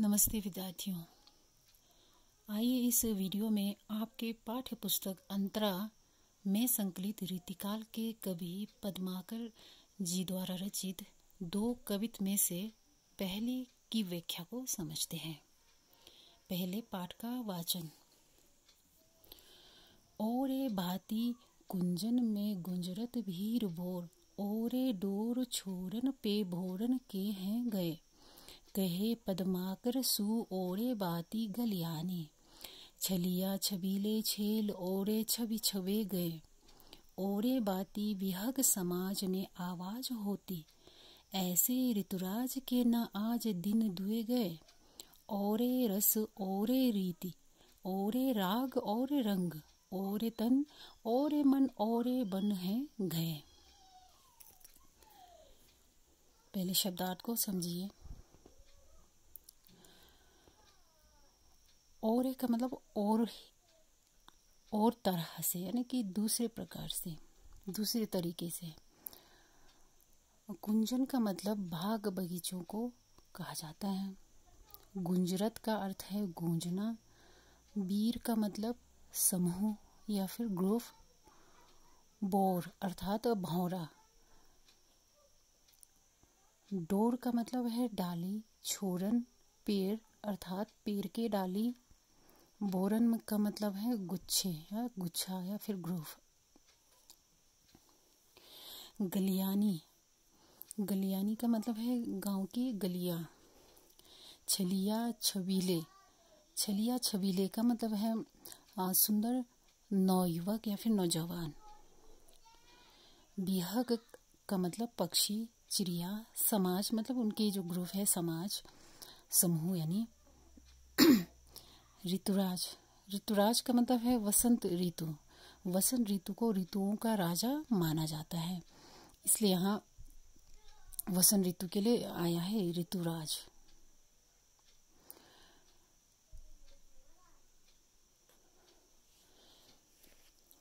नमस्ते विद्यार्थियों। आइए इस वीडियो में आपके पाठ्य पुस्तक अंतरा में संकलित रीतिकाल के कवि पद्माकर जी द्वारा रचित दो कवित में से पहली की व्याख्या को समझते हैं। पहले पाठ का वाचन। ओरे भाती कुंजन में गुंजरत भीर भोर, ओरे डोर छोरन पे भोरन के हैं गए। कहे पदमाकर, सु ओरे बाती गलियानी। छलिया छबीले छेल ओरे छवि छवे गए। ओरे बाती विहग समाज में आवाज़ होती। ऐसे ऋतुराज के न आज दिन दुए गए। ओरे रस ओरे रीति ओरे राग ओरे रंग ओरे तन ओरे मन ओरे बन है गए। पहले शब्दार्थ को समझिए। और एक मतलब और और तरह से, यानी कि दूसरे प्रकार से, दूसरे तरीके से। कुंजन का मतलब बाग बगीचों को कहा जाता है। गुंजरत का अर्थ है गूंजना। बीर का मतलब समूह या फिर ग्रोफ। बोर अर्थात भौरा। डोर का मतलब है डाली, छोरन, पेड़ अर्थात पेड़ के डाली। बोरन का मतलब है गुच्छे या गुच्छा या फिर ग्रूव गलियानी। गलियानी का मतलब है गाँव की गलिया। छलिया छबीले। छलिया छबीले का मतलब है सुंदर नौयुवक या फिर नौजवान। बिहग का मतलब पक्षी, चिड़िया, समाज मतलब उनके जो ग्रुप है समाज, समूह यानी। ऋतुराज। ऋतुराज का मतलब है वसंत ऋतु। वसंत ऋतु को ऋतुओं का राजा माना जाता है। इसलिए यहाँ वसंत ऋतु के लिए आया है ऋतुराज।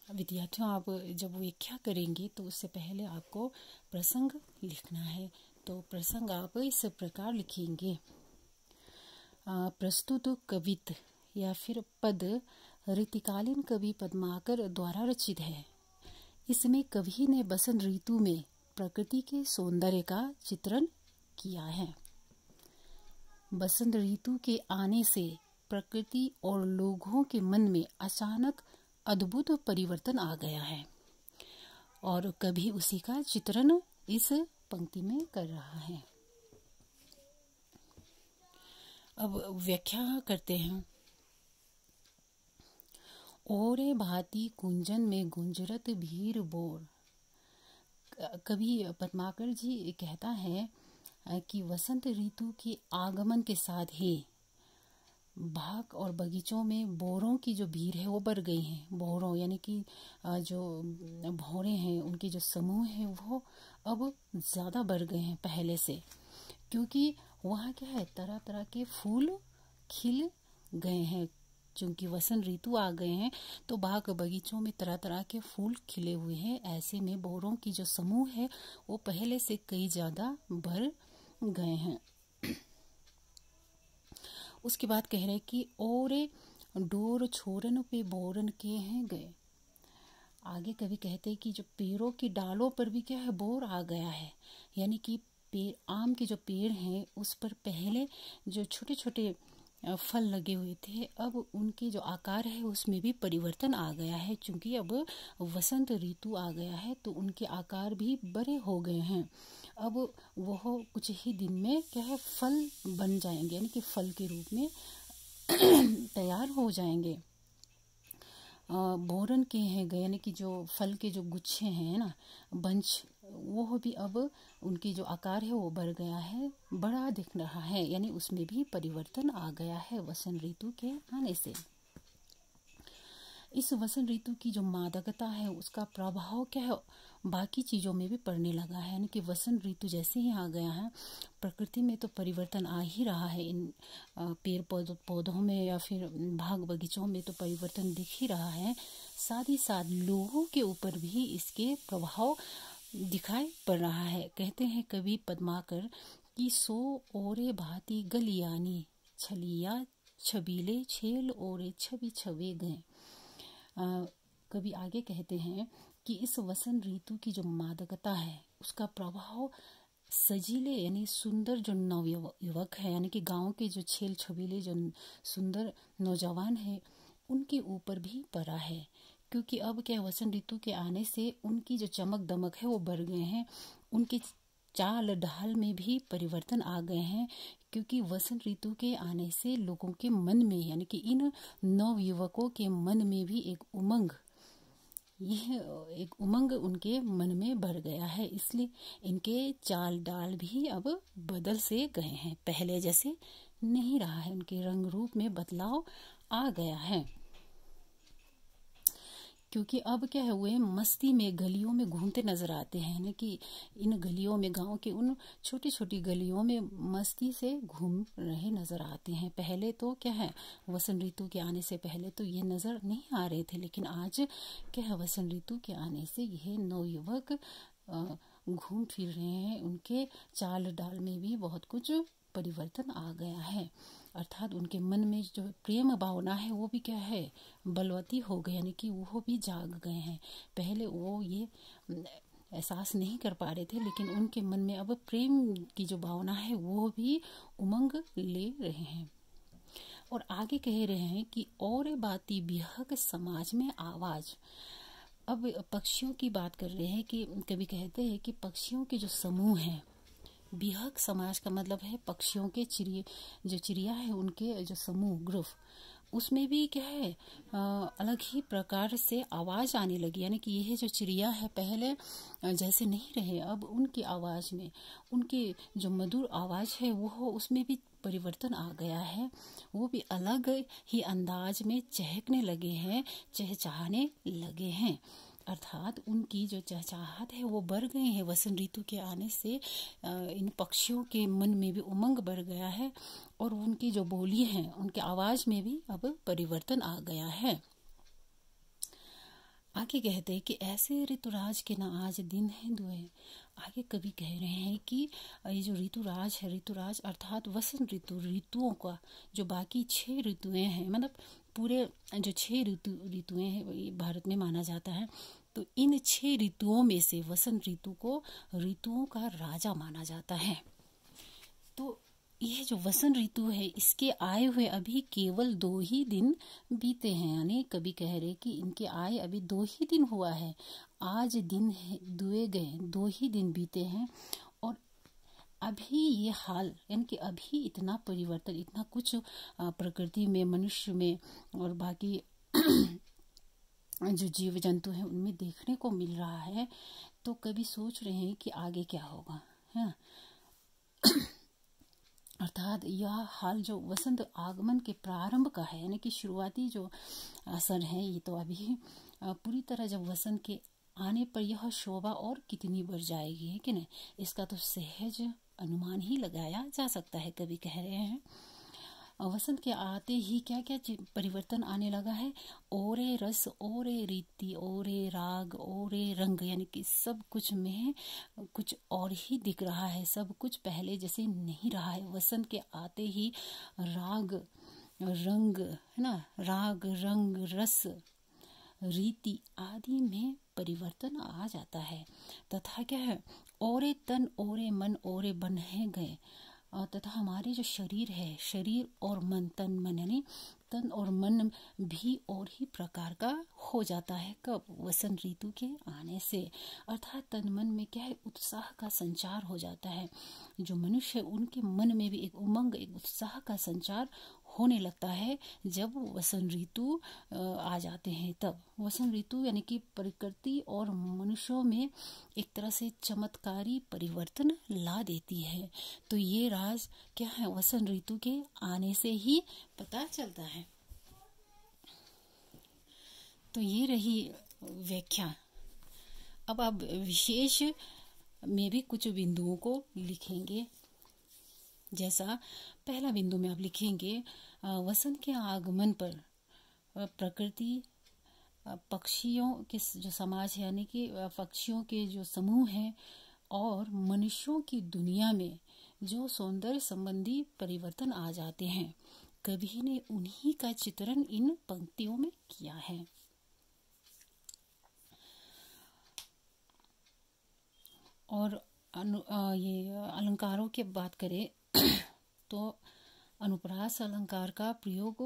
विद्यार्थियों, आप जब व्याख्या करेंगे तो उससे पहले आपको प्रसंग लिखना है। तो प्रसंग आप इस प्रकार लिखेंगे। प्रस्तुत कवित। या फिर पद ऋतिकालीन कवि पद्माकर द्वारा रचित है। इसमें कवि ने बसंत ऋतु में प्रकृति के सौंदर्य का चित्रण किया है। बसंत ऋतु के आने से प्रकृति और लोगों के मन में अचानक अद्भुत परिवर्तन आ गया है और कभी उसी का चित्रण इस पंक्ति में कर रहा है। अब व्याख्या करते हैं। ओरे भाती कुंजन में गुंजरत भीर बोर। कभी पद्माकर जी कहता है कि वसंत ऋतु के आगमन के साथ ही बाग और बगीचों में बोरों की जो भीड़ है वो बढ़ गई है। बोरों यानी कि जो भौरे हैं, उनके जो समूह है, वो अब ज़्यादा बढ़ गए हैं पहले से। क्योंकि वहाँ क्या है तरह तरह के फूल खिल गए हैं। चूँकि वसंत ऋतु आ गए हैं तो बाग बगीचों में तरह तरह के फूल खिले हुए हैं। ऐसे में बोरों की जो समूह है, वो पहले से कई ज़्यादा भर गए हैं। उसके बाद कह रहे कि ओरे डोर छोरन पे बोरन के हैं गए। आगे कभी कहते हैं कि जो पेड़ों की डालों पर भी क्या है, बोर आ गया है। यानी कि पेड़ आम के जो पेड़ हैं, उस पर पहले जो छोटे छोटे फल लगे हुए थे। अब उनके जो आकार है, उसमें भी परिवर्तन आ गया है। क्योंकि अब वसंत ऋतु आ गया है तो उनके आकार भी बड़े हो गए हैं। अब वह कुछ ही दिन में क्या है, फल बन जाएँगे, यानी कि फल के रूप में तैयार हो जाएँगे। बोरन के हैं गए यानी कि जो फल के जो गुच्छे हैं ना? बंच वो भी अब उनकी जो आकार है वो बढ़ गया है बड़ा दिख रहा है, यानी उसमें भी परिवर्तन आ गया है वसंत ऋतु के आने से। इस वसंत ऋतु की जो मादकता है, उसका प्रभाव क्या है, बाकी चीज़ों में भी पड़ने लगा है। यानी कि वसंत ऋतु जैसे ही आ गया है, प्रकृति में तो परिवर्तन आ ही रहा है। इन पेड़ पौधों में या फिर बाग बगीचों में तो परिवर्तन दिख ही रहा है। साथ ही साथ लोगों के ऊपर भी इसके प्रभाव दिखाई पड़ रहा है। कहते हैं कवि पद्माकर कि सो ओरे भाती गलियानी, छलिया छबीले, छेल और छवि छवे गए। कभी आगे कहते हैं कि इस वसंत ऋतु की जो मादकता है, उसका प्रभाव सजीले यानी सुंदर जो नव युवक है, यानी कि गाँव के जो छेल छबीले जो सुंदर नौजवान है, उनके ऊपर भी पड़ा है। क्योंकि अब क्या वसंत ऋतु के आने से उनकी जो चमक दमक है वो बढ़ गए हैं। उनके चाल ढाल में भी परिवर्तन आ गए हैं, क्योंकि वसंत ऋतु के आने से लोगों के मन में, यानी कि इन नव युवकों के मन में भी एक उमंग, यह एक उमंग उनके मन में बढ़ गया है। इसलिए इनके चाल डाल भी अब बदल से गए हैं। पहले जैसे नहीं रहा है, उनके रंग रूप में बदलाव आ गया है। क्योंकि अब क्या है हुए मस्ती में गलियों में घूमते नज़र आते हैं ना कि इन गलियों में, गाँव के उन छोटी छोटी गलियों में मस्ती से घूम रहे नज़र आते हैं। पहले तो क्या है, वसंत ऋतु के आने से पहले तो ये नज़र नहीं आ रहे थे, लेकिन आज क्या है, वसंत ऋतु के आने से यह नवयुवक घूम फिर रहे हैं। उनके चाल डाल में भी बहुत कुछ परिवर्तन आ गया है। अर्थात उनके मन में जो प्रेम भावना है, वो भी क्या है? बलवती हो गई यानी कि वो भी जाग गए हैं। पहले वो ये एहसास नहीं कर पा रहे थे, लेकिन उनके मन में अब प्रेम की जो भावना है, वो भी उमंग ले रहे हैं। और आगे कह रहे हैं कि और बाती बिहक समाज में आवाज़। अब पक्षियों की बात कर रहे हैं कि, कभी कहते हैं कि पक्षियों के जो समूह हैं बिहक समाज का मतलब है पक्षियों के चिड़िया जो चिड़िया है उनके जो समूह ग्रुप। उसमें भी क्या है आ, अलग ही प्रकार से आवाज़ आने लगी। यानी कि यह जो चिड़िया है पहले जैसे नहीं रहे अब उनकी आवाज़ में उनके जो मधुर आवाज़ है वो उसमें भी परिवर्तन आ गया है। वो भी अलग ही अंदाज में चहकने लगे हैं चहचहाने लगे हैं। अर्थात उनकी जो चहचाहट है, वो बढ़ गई है। वसंत ऋतु के आने से इन पक्षियों के मन में भी उमंग बढ़ गया है और उनकी जो बोली है, उनके आवाज़ में भी अब परिवर्तन आ गया है। आगे कहते हैं कि ऐसे ऋतुराज के ना आज दिन है दुए आगे कवि कह रहे हैं कि ये जो ऋतुराज है, ऋतुराज अर्थात वसंत ऋतु, ऋतुओं का जो बाकी छह ऋतुएँ हैं मतलब पूरे जो छह ऋतु, ऋतुएँ हैं भारत में माना जाता है तो इन छह ऋतुओं में से वसंत ऋतु को ऋतुओं का राजा माना जाता है। तो यह जो वसंत ऋतु है, इसके आए हुए अभी केवल दो ही दिन बीते हैं। यानी कभी कह रहे कि इनके आए अभी दो ही दिन हुआ है। आज दिन दुए गए, दो ही दिन बीते हैं। अभी ये हाल, यानी कि अभी इतना परिवर्तन, इतना कुछ प्रकृति में, मनुष्य में और बाकी जो जीव जंतु हैं, उनमें देखने को मिल रहा है तो कभी सोच रहे हैं कि आगे क्या होगा, है? अर्थात यह हाल जो वसंत आगमन के प्रारंभ का है, यानी कि शुरुआती जो असर है, ये तो अभी पूरी तरह जब वसंत के आने पर यह शोभा और कितनी बढ़ जाएगी, है कि नहीं? इसका तो सहज अनुमान ही लगाया जा सकता है कभी कह रहे हैं। वसंत के आते ही क्या क्या परिवर्तन आने लगा है? ओरे रस, ओरे रीति, ओरे राग, ओरे रंग, यानी कि सब कुछ में कुछ और ही दिख रहा है। सब कुछ पहले जैसे नहीं रहा है। वसंत के आते ही राग, रंग, है ना? राग, रंग, रस, रीति आदि में परिवर्तन आ जाता है। तथा क्या है? ओरे तन, ओरे मन, ओरे बन है गए। तथा हमारे जो शरीर है, शरीर और मन, तन, मन, यानी तन और मन भी और ही प्रकार का हो जाता है कब? वसंत ऋतु के आने से। अर्थात तन, मन में क्या है? उत्साह का संचार हो जाता है। जो मनुष्य उनके मन में भी एक उमंग, एक उत्साह का संचार होने लगता है जब वसंत ऋतु आ जाते हैं तब। वसंत ऋतु यानी कि प्रकृति और मनुष्यों में एक तरह से चमत्कारी परिवर्तन ला देती है। तो ये राज क्या है? वसंत ऋतु के आने से ही पता चलता है। तो ये रही व्याख्या। अब आप विशेष में भी कुछ बिंदुओं को लिखेंगे। जैसा पहला बिंदु में आप लिखेंगे वसंत के आगमन पर प्रकृति पक्षियों के जो समाज है, यानी कि पक्षियों के जो समूह हैं और मनुष्यों की दुनिया में जो सौंदर्य संबंधी परिवर्तन आ जाते हैं कवि ने उन्हीं का चित्रण इन पंक्तियों में किया है। और अनु ये अलंकारों की बात करें तो अनुप्रास अलंकार का प्रयोग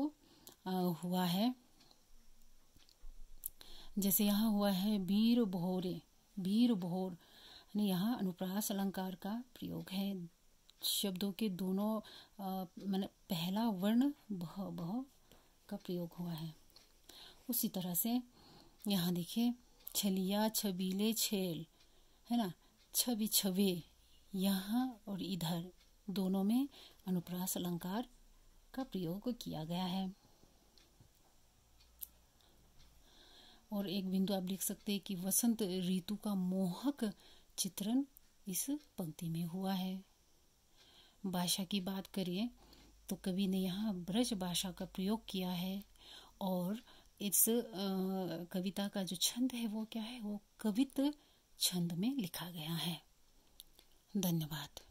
हुआ है। जैसे यहाँ हुआ है, वीर भोरे, वीर भोर यानी यहाँ अनुप्रास अलंकार का प्रयोग है। शब्दों के दोनों मैंने पहला वर्ण बह बह का प्रयोग हुआ है। उसी तरह से यहाँ देखिए, छलिया छबीले छेल है ना? छवि छवे यहाँ और इधर। दोनों में अनुप्रास अलंकार का प्रयोग किया गया है। और एक बिंदु आप लिख सकते हैं कि वसंत ऋतु का मोहक चित्रण इस पंक्ति में हुआ है। भाषा की बात करिए तो कवि ने यहाँ ब्रज भाषा का प्रयोग किया है और इस कविता का जो छंद है वो क्या है? वो कवित छंद में लिखा गया है। धन्यवाद।